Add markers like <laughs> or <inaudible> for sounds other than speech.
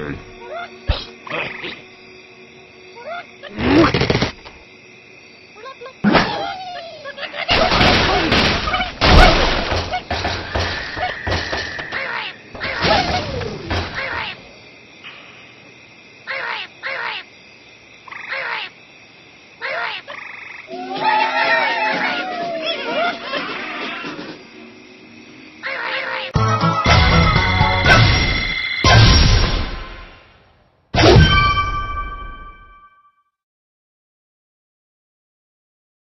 Yeah. <laughs>